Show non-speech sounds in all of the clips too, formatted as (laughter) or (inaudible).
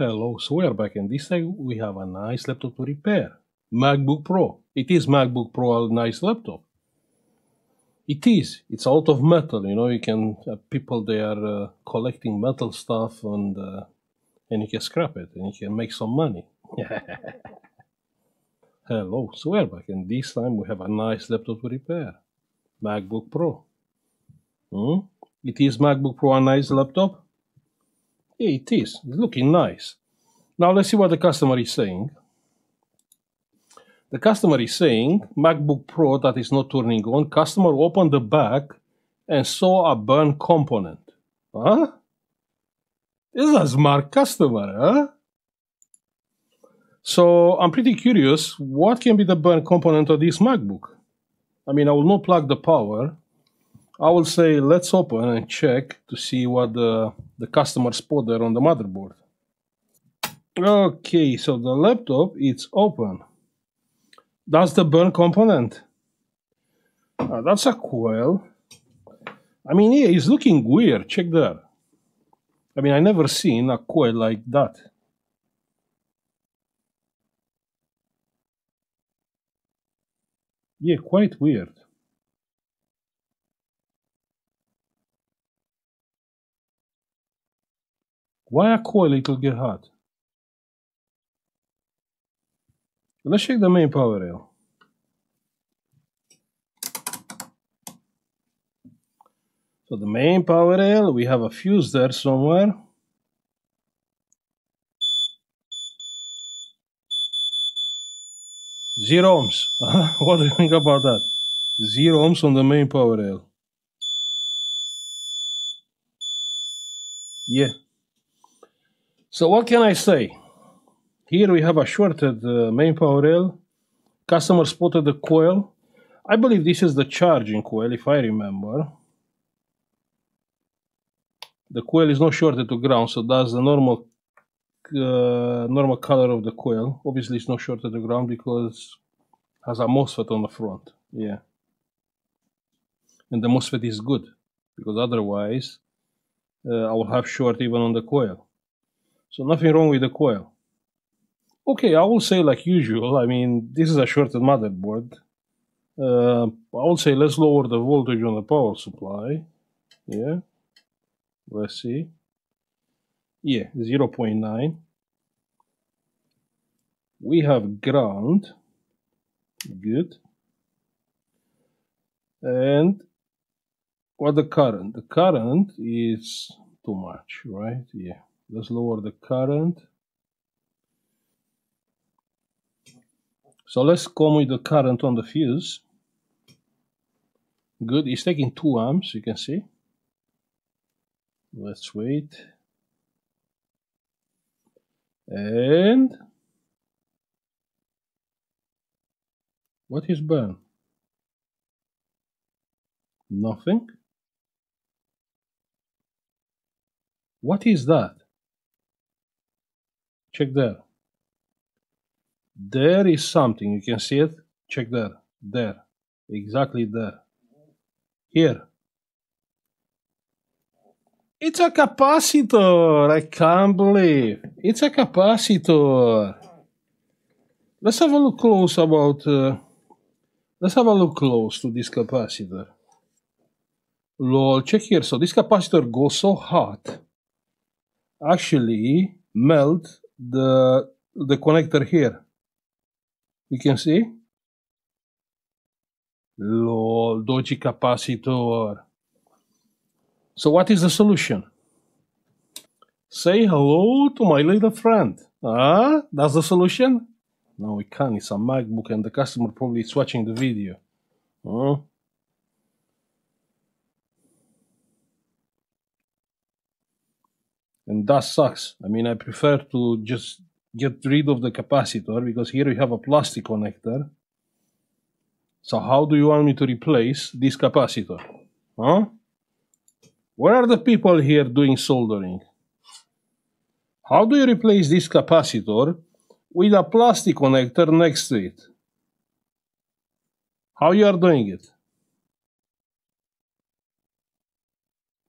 Hello, so we are back and this time we have a nice laptop to repair. MacBook Pro. It is MacBook Pro, a nice laptop. It is. It's out of metal, you know, you can, uh, people they are uh, collecting metal stuff and, uh, and you can scrap it and you can make some money. (laughs) Hello, so we are back and this time we have a nice laptop to repair. MacBook Pro. Hmm? It is MacBook Pro a nice laptop? Yeah, it is. It's looking nice. Now let's see what the customer is saying. The customer is saying MacBook Pro that is not turning on. Customer opened the back and saw a burn component. Huh? This is a smart customer, huh? So I'm pretty curious what can be the burn component of this MacBook. I mean, I will not plug the power. I will say let's open and check to see what the, the customer spot there on the motherboard. Okay, so the laptop it's open. That's the burn component. Uh, that's a coil. I mean, yeah, it's looking weird. Check that. I mean, I never seen a coil like that. Yeah, quite weird. Why a coil it will get hot? Let's check the main power rail. So the main power rail, we have a fuse there somewhere. Zero ohms. (laughs) Uh-huh. what do you think about that? Zero ohms on the main power rail. Yeah. So what can I say? Here we have a shorted uh, main power rail. Customer spotted the coil. I believe this is the charging coil, if I remember. The coil is not shorted to ground, so that's the normal uh, normal color of the coil. Obviously, it's not shorted to ground because has a MOSFET on the front. Yeah. And the MOSFET is good because otherwise uh, I will have short even on the coil. So nothing wrong with the coil. Okay, I will say like usual. I mean, this is a shorted motherboard. Uh, I will say let's lower the voltage on the power supply. Yeah. Let's see. Yeah, 0 0.9. We have ground. Good. And what the current? The current is too much, right? Yeah. Let's lower the current. So let's come with the current on the fuse. Good, it's taking 2 amps, you can see. Let's wait. And what is burn? Nothing. What is that? Check there. There is something. You can see it. Check there. There. Exactly there. Here. It's a capacitor. I can't believe. It's a capacitor. Let's have a look close about... Uh, let's have a look close to this capacitor. Lol, check here. So this capacitor goes so hot. Actually, melt the the connector here. You can see. Lol, dodgy capacitor. So what is the solution? Say hello to my little friend. Ah, that's the solution? No, we can't. It's a MacBook and the customer probably is watching the video. And that sucks. I mean, I prefer to just get rid of the capacitor because here we have a plastic connector. So how do you want me to replace this capacitor? Huh? Where are the people here doing soldering? How do you replace this capacitor with a plastic connector next to it? How you are doing it?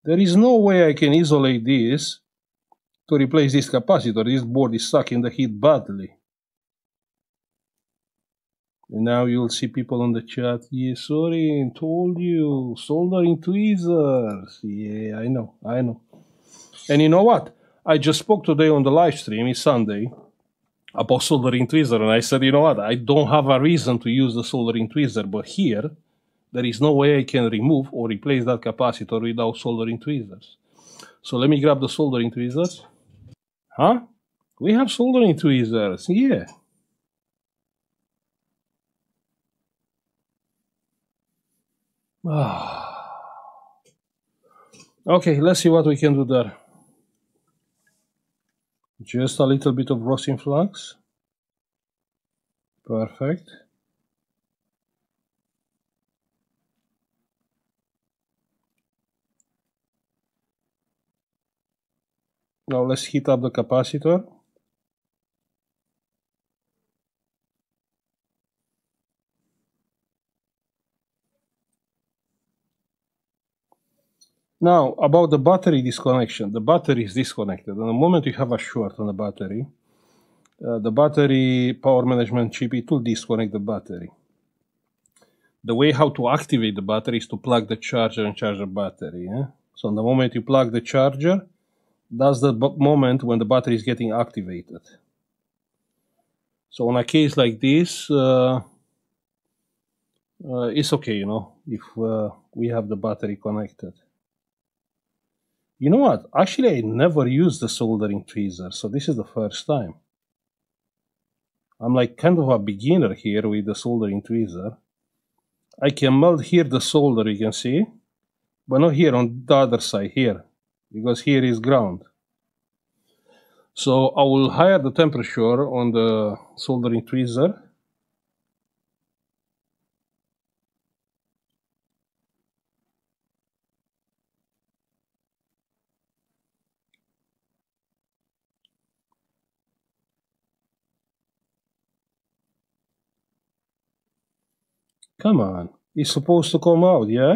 There is no way I can isolate this to replace this capacitor. This board is sucking the heat badly. And now you'll see people on the chat. Yeah, sorry, told you. Soldering tweezers. Yeah, I know, I know. And you know what? I just spoke today on the live stream, it's Sunday, about soldering tweezer, and I said, you know what? I don't have a reason to use the soldering tweezer, but here, there is no way I can remove or replace that capacitor without soldering tweezers. So let me grab the soldering tweezers. Huh? We have soldering tweezers, yeah. Ah. okay, let's see what we can do there. Just a little bit of rosin flux. Perfect. Now let's heat up the capacitor. Now, about the battery disconnection. The battery is disconnected. And the moment you have a short on the battery, uh, the battery power management chip, it will disconnect the battery. The way how to activate the battery is to plug the charger and charge the battery. Yeah? So the moment you plug the charger, that's the moment when the battery is getting activated. So in a case like this, uh, uh, it's okay, you know, if uh, we have the battery connected. You know what? Actually, I never used the soldering tweezer, so this is the first time. I'm like kind of a beginner here with the soldering tweezer. I can melt here the solder, you can see, but not here on the other side here, because here is ground. So I will higher the temperature on the soldering tweezer Come on. He's supposed to come out, yeah?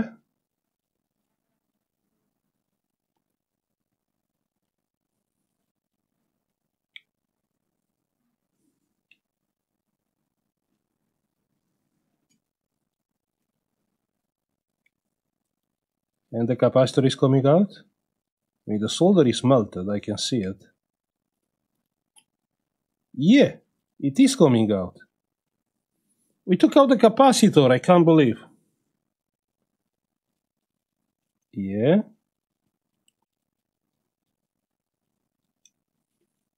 And the capacitor is coming out? I mean, the solder is melted, I can see it. Yeah, it is coming out. We took out the capacitor, I can't believe. Yeah.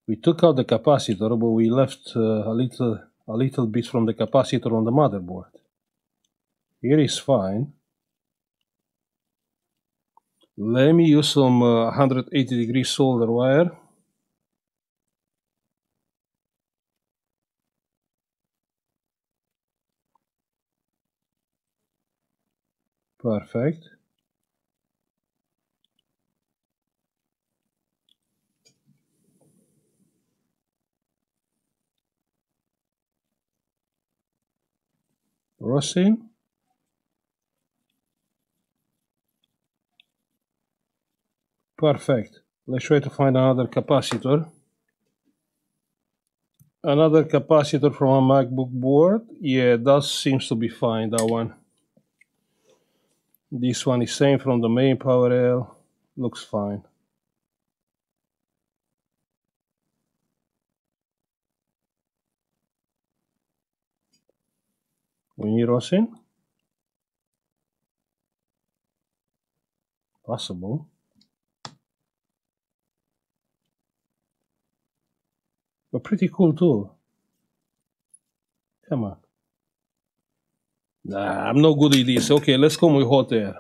We took out the capacitor, but we left uh, a little a little bit from the capacitor on the motherboard. Here is fine. Let me use some uh, 180 degree solder wire. Perfect. Rosin. Perfect. Let's try to find another capacitor. Another capacitor from a MacBook board. Yeah, that seems to be fine, that one. This one is same from the main power rail. Looks fine. We need rosin? Possible. A pretty cool tool. Come on. Nah, I'm no good at this. Okay, let's come with hot air.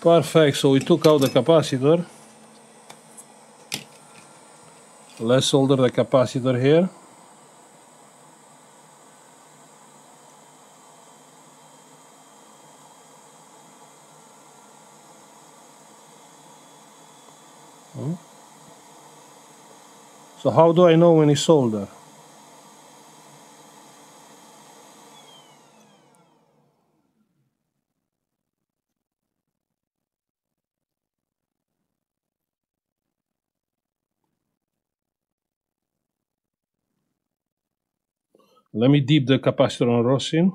Perfect, so we took out the capacitor. Let's solder the capacitor here. So how do I know when it's solder? Let me dip the capacitor on rosin.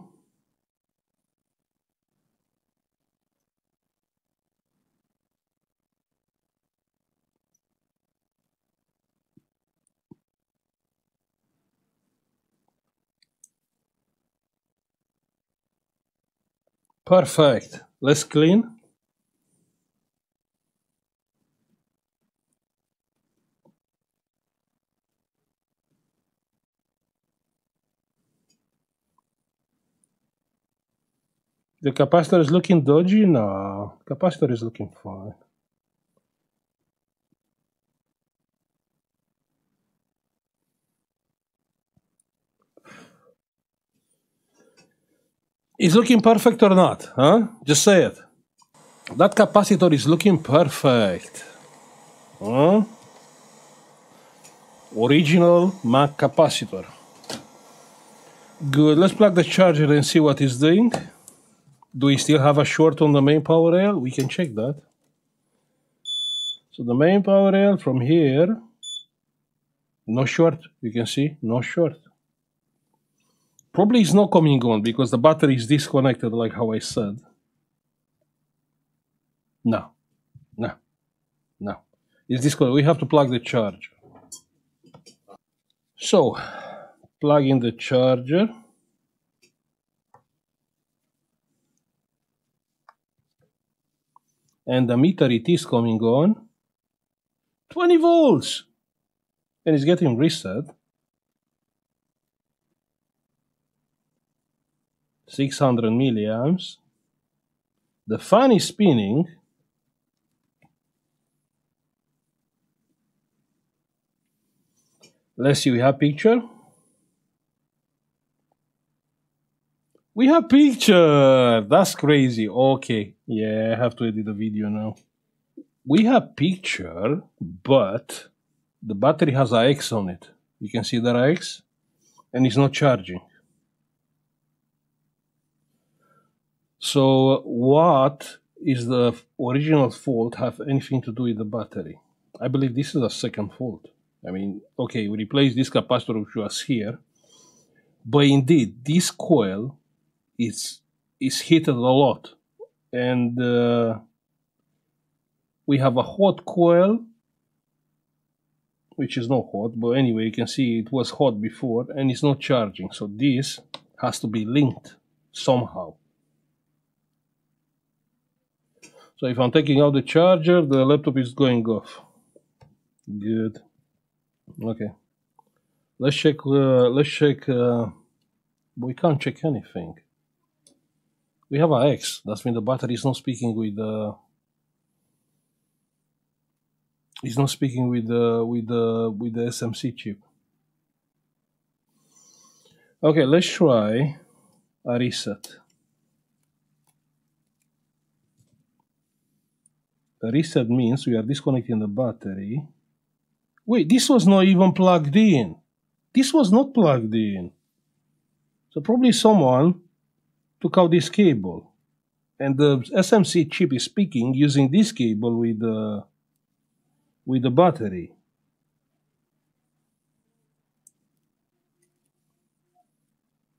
Perfect. Let's clean. The capacitor is looking dodgy? No, capacitor is looking fine. Is looking perfect or not? Huh? Just say it. That capacitor is looking perfect. Huh? Original Mac capacitor. Good. Let's plug the charger and see what it's doing. Do we still have a short on the main power rail? We can check that. So the main power rail from here, no short, you can see, no short. Probably it's not coming on because the battery is disconnected like how I said. No, no, no. It's disconnected. We have to plug the charger. So, plug in the charger. and the meter it is coming on 20 volts and it's getting reset 600 milliamps the fan is spinning let's see we have picture We have picture. That's crazy. Okay. Yeah, I have to edit the video now. We have picture, but the battery has a X on it. You can see that X, and it's not charging. So what is the original fault have anything to do with the battery? I believe this is a second fault. I mean, okay, we replace this capacitor which was here, but indeed, this coil is it's heated a lot, and uh, we have a hot coil, which is not hot, but anyway, you can see it was hot before, and it's not charging. So this has to be linked somehow. So if I'm taking out the charger, the laptop is going off. Good. Okay. Let's check. Uh, let's check. Uh, we can't check anything we have an X, That means the battery is not speaking with the. It's not speaking with the with the with the SMC chip. Okay, let's try a reset. The reset means we are disconnecting the battery. Wait, this was not even plugged in. This was not plugged in. So probably someone took out this cable. And the SMC chip is speaking using this cable with the, with the battery.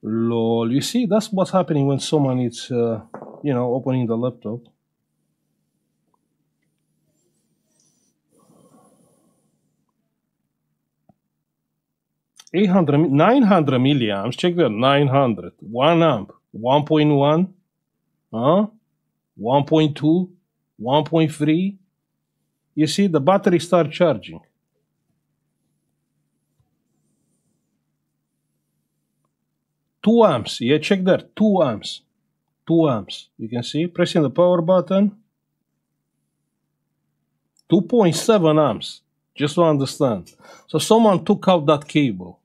Lol, you see, that's what's happening when someone is, uh, you know, opening the laptop. Eight hundred, nine hundred milliamps. Check that, 900, one amp. 1.1, huh? 1.2, 1.3. You see, the battery start charging. Two amps. Yeah, check that. Two amps. Two amps. You can see, pressing the power button. 2.7 amps. Just to understand. So someone took out that cable.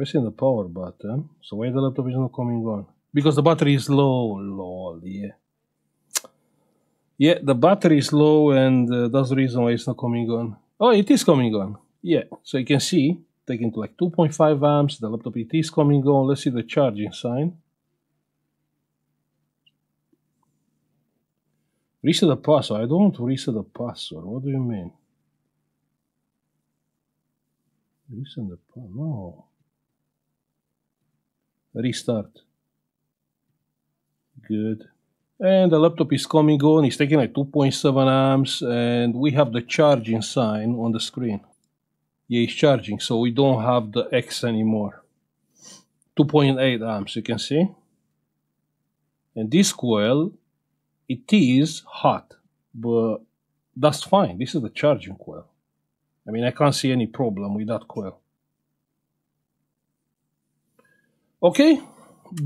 pressing the power button. So why the laptop is not coming on? Because the battery is low. Lol, yeah. Yeah, the battery is low and uh, that's the reason why it's not coming on. Oh, it is coming on. Yeah, so you can see, taking to like 2.5 amps, the laptop it is coming on. Let's see the charging sign. Reset the password. I don't want to reset the password. What do you mean? Reset the password. No. Restart. Good. And the laptop is coming on. It's taking like 2.7 amps, and we have the charging sign on the screen. Yeah, it's charging, so we don't have the X anymore. 2.8 amps, you can see. And this coil it is hot, but that's fine. This is the charging coil. I mean, I can't see any problem with that coil. Okay,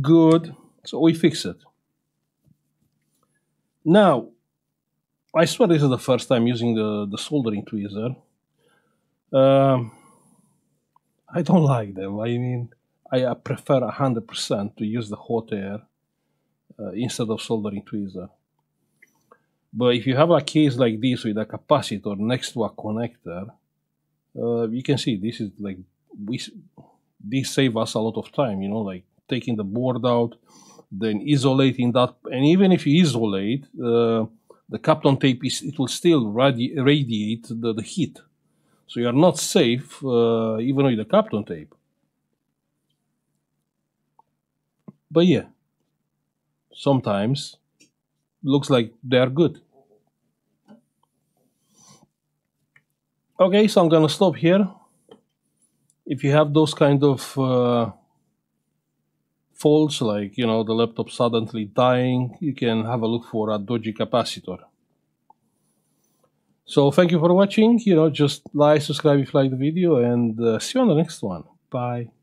good. So we fix it. Now, I swear this is the first time using the, the soldering tweezer. Um, I don't like them. I mean, I, prefer 100% to use the hot air uh, instead of soldering tweezer. But if you have a case like this with a capacitor next to a connector, uh, you can see this is like we this save us a lot of time. You know, like taking the board out, then isolating that, and even if you isolate, uh, the Kapton tape is it will still radi radiate the, the heat, so you are not safe uh, even with the Kapton tape. But yeah, sometimes looks like they are good. Okay, so I'm gonna stop here. If you have those kind of uh, faults, like you know the laptop suddenly dying, you can have a look for a dodgy capacitor. So thank you for watching. You know, just like, subscribe if you like the video, and uh, see you on the next one. Bye.